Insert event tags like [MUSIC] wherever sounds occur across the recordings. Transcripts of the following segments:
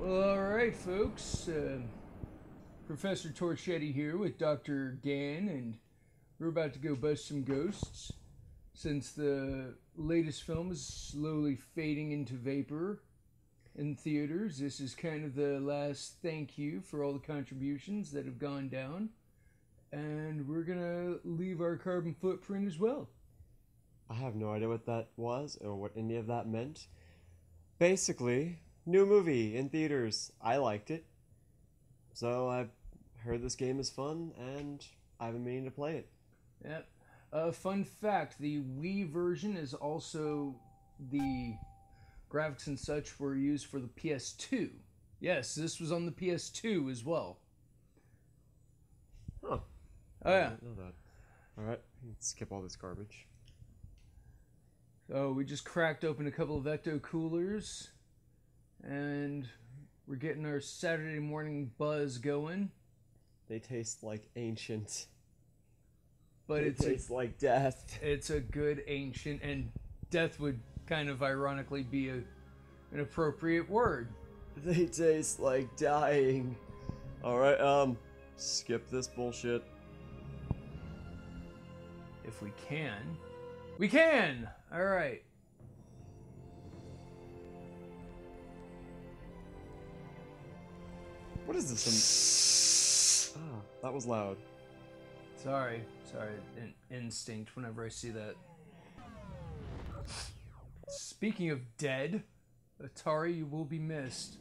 Alright, folks. Uh, Professor Torchetti here with Dr. Gann, and we're about to go bust some ghosts. Since the latest film is slowly fading into vapor in theaters, this is kind of the last thank you for all the contributions that have gone down. And we're gonna leave our carbon footprint as well. I have no idea what that was or what any of that meant. Basically, new movie in theaters. I liked it. So I've heard this game is fun and I've been meaning to play it. Yep. Uh, fun fact: the Wii version is also the graphics and such were used for the PS2. Yes, this was on the PS2 as well. Huh. Oh yeah. know that. Alright, skip all this garbage. So we just cracked open a couple of Ecto coolers, and we're getting our Saturday morning buzz going. They taste like ancient. But they it's a, like death. it's a good ancient, and death would kind of ironically be a, an appropriate word. They taste like dying. Alright, um, skip this bullshit. If we can. We can! Alright. What is this? Some... Ah, that was loud. Sorry. Sorry. In- instinct whenever I see that. Speaking of dead, Atari, you will be missed.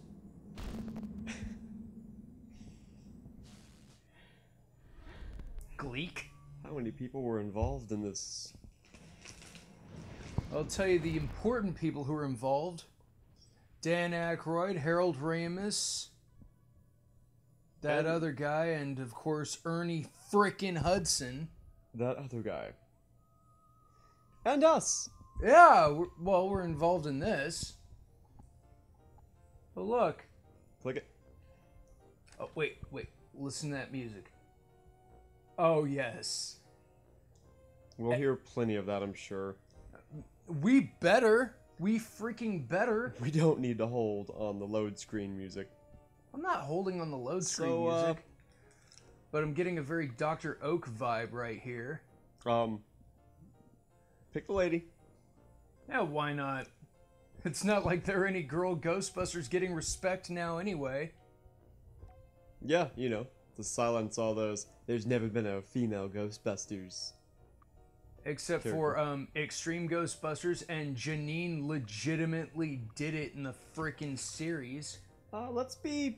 Gleek? How many people were involved in this? I'll tell you the important people who were involved Dan Aykroyd, Harold Ramis, that And- other guy, and of course Ernie frickin' Hudson. That other guy. And us! Yeah, we're, well, we're involved in this. But look. Click it. Oh, wait, wait. Listen to that music. Oh, yes. We'll hear plenty of that, I'm sure. We better. We freaking better. We don't need to hold on the load screen music. I'm not holding on the load screen So, uh, music. But I'm getting a very Dr. Oak vibe right here. Um, pick the lady. Yeah, why not? It's not like there are any girl Ghostbusters getting respect now, anyway. Yeah, you know, to silence all those. There's never been a female Ghostbusters. Except for um, Extreme Ghostbusters, and Janine legitimately did it in the freaking series. Uh, let's be,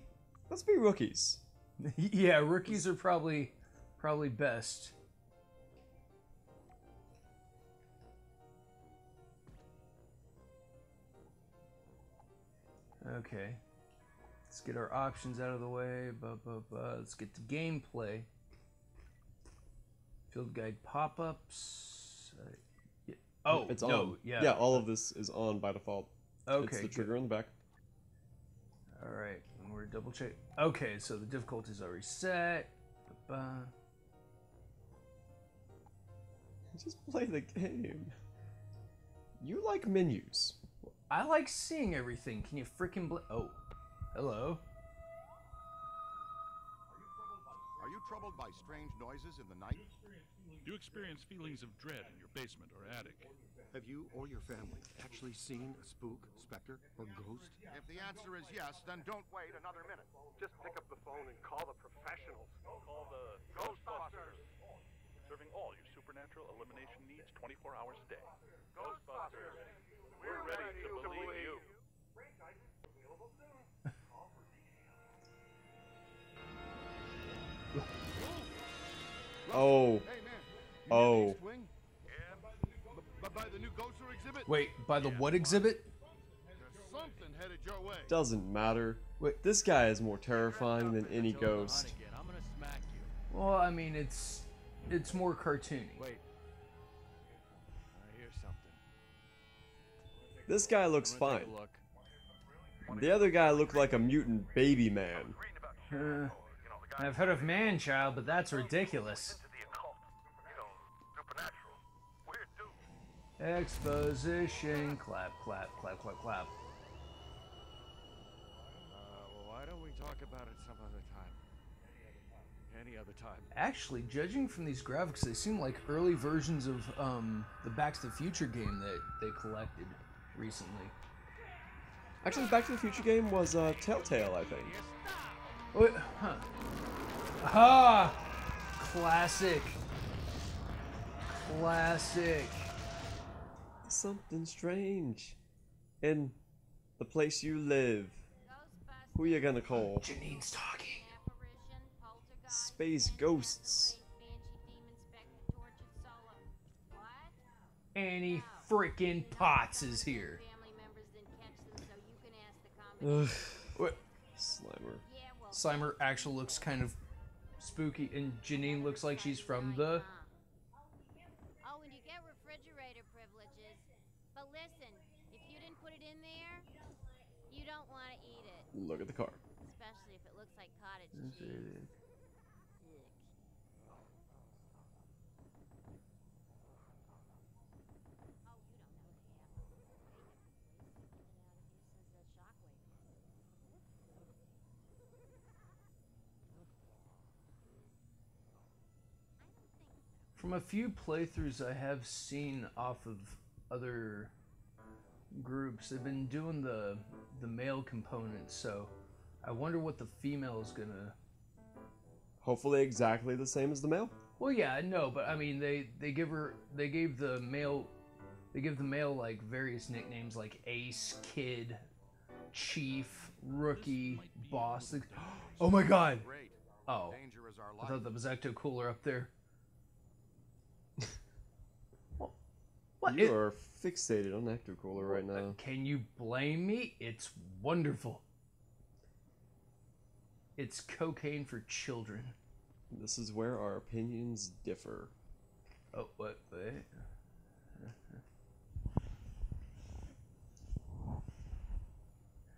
let's be rookies. [LAUGHS] yeah, rookies are probably probably best. Okay. Let's get our options out of the way. Buh, buh, buh. Let's get to gameplay. Field guide pop-ups. Uh, yeah. Oh, it's no, on. yeah. Yeah, all of this is on by default. Okay, It's the good. trigger in the back. All right, and we're double check. Okay, so the difficulty's already set. Ba-ba. Just play the game. You like menus. I like seeing everything. Can you freaking bl- Oh, hello. Are you troubled by strange noises in the night? Do you experience feelings of dread in your basement or attic? Have you or your family actually seen a spook, specter, or ghost? If the answer is yes, then don't wait another minute. Just pick up the phone and call the professionals. Call the Ghostbusters. Serving all your supernatural elimination needs 24 hours a day. Ghostbusters. We're ready to believe you. [LAUGHS] Oh, Hey man, you Oh. Wait, by the what exhibit? Something headed your way. doesn't matter. Wait. This guy is more terrifying than any ghost. I'm gonna smack you. Well, I mean, it's it's more cartoony. Wait. I hear something. This guy looks I'm gonna take fine. look. The other guy looked like a mutant baby man. Uh, I've heard of man-child, but that's ridiculous. Exposition. Clap, clap, clap, clap, clap. Uh, about it some other time. Any other time. Actually, judging from these graphics, they seem like early versions of um, the Back to the Future game that they collected recently. Actually, the Back to the Future game was uh, Telltale, I think. Wait, huh? Ah, classic. Classic. Something strange in the place you live. Who you gonna call? Janine's talking. Space ghosts. Annie freaking Potts is here. Ugh, What? Slimer. Slimer actually looks kind of spooky, and Janine looks like she's from the. Oh, and you get refrigerator privileges. But listen, if you didn't put it in there, you don't want to eat it. Look at the car. Especially if it looks like cottage cheese. Ugh. Oh, you don't know the half of it. Get it out of here since that shockwave. I don't think so. From a few playthroughs I have seen off of other groups, they've been doing the the male component. So I wonder what the female is gonna. Hopefully, exactly the same as the male. Well, yeah, I know, but I mean, they they give her they gave the male they give the male like various nicknames like Ace, Kid, Chief, Rookie, Boss. [GASPS] Oh my God! Oh, Danger is I thought that was Ecto Cooler up there. What? You It- are fixated on Ecto Cooler right now. Can you blame me? It's wonderful. It's cocaine for children. This is where our opinions differ. Oh, what? Wait.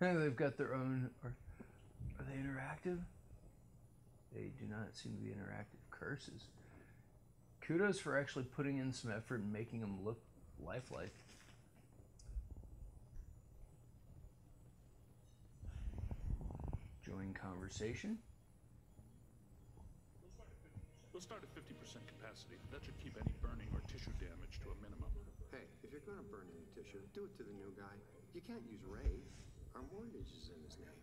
[LAUGHS] They've got their own. Are, are they interactive? They do not seem to be interactive curses. Kudos for actually putting in some effort and making them look lifelike. Join conversation. We'll start at 50% capacity. That should keep any burning or tissue damage to a minimum. Hey, if you're gonna burn any tissue, do it to the new guy. You can't use Ray. Our mortgage is in his name.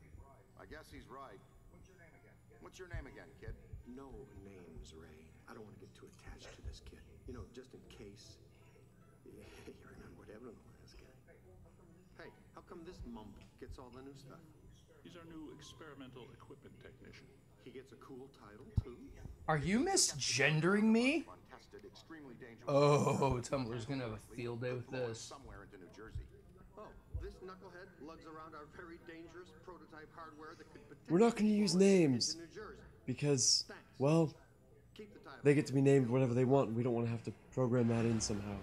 I guess he's right. What's your name again? What's your name again, kid? No names, Ray. I don't want to get too attached to this kid. You know, just in case. Yeah, you remember what happened to the last guy. Hey, how come this mump gets all the new stuff? He's our new experimental equipment technician. He gets a cool title, too? Are you misgendering me? Untested, extremely dangerous. Oh, Tumblr's gonna have a field day with Going this. Somewhere into New Jersey. Oh, this knucklehead lugs around our very dangerous prototype hardware that could potentially We're not gonna use names. New Jersey. Because, well, Keep the title. they get to be named whatever they want, and we don't want to have to program that in somehow.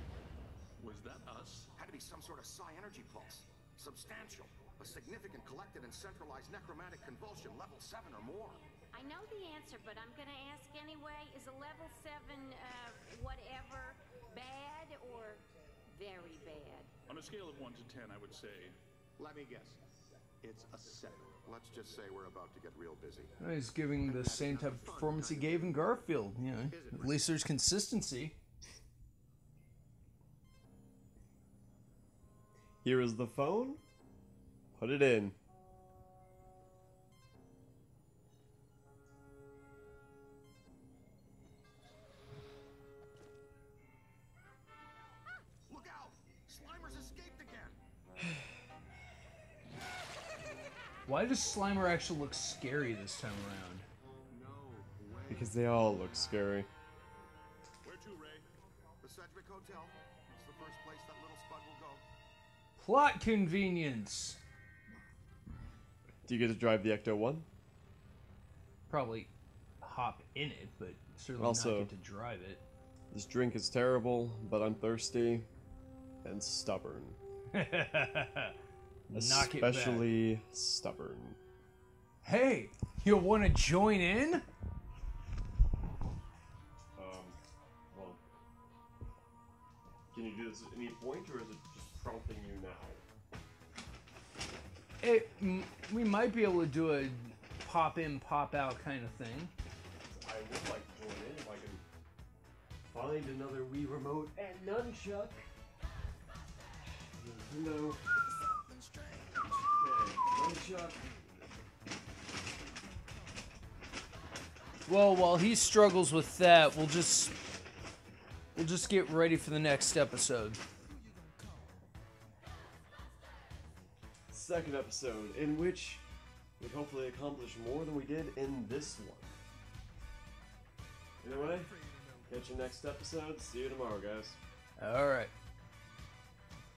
Substantial. A significant collected and centralized necromantic convulsion, level 7 or more. I know the answer, but I'm gonna ask anyway. Is a level seven, uh, whatever, bad or very bad? On a scale of 1 to 10, I would say Let me guess. It's a seven. Let's just say we're about to get real busy. He's giving the same type of performance he gave in Garfield. You know, at least there's consistency. Here is the phone. Put it in. Look out! Slimer's escaped again! [SIGHS] Why does Slimer actually look scary this time around? No. Because they all look scary. Where to, Ray? The Sedgwick Hotel. It's the first place that little spud will go. Plot convenience. Do you get to drive the Ecto 1? Probably hop in it, but certainly Also- not get to drive it. This drink is terrible, but I'm thirsty and stubborn. [LAUGHS] Knock it back. Especially stubborn. Hey, you want to join in? Um, well, can you do this at any point, or is it you now? It, we might be able to do a pop in, pop out kind of thing. I would like to it in if I can find another Wii remote and nunchuck. No. Okay, nunchuck. Well, while he struggles with that, we'll just we'll just get ready for the next episode. Second episode, in which we hopefully accomplish more than we did in this one. Anyway, catch you next episode. See you tomorrow, guys. All right.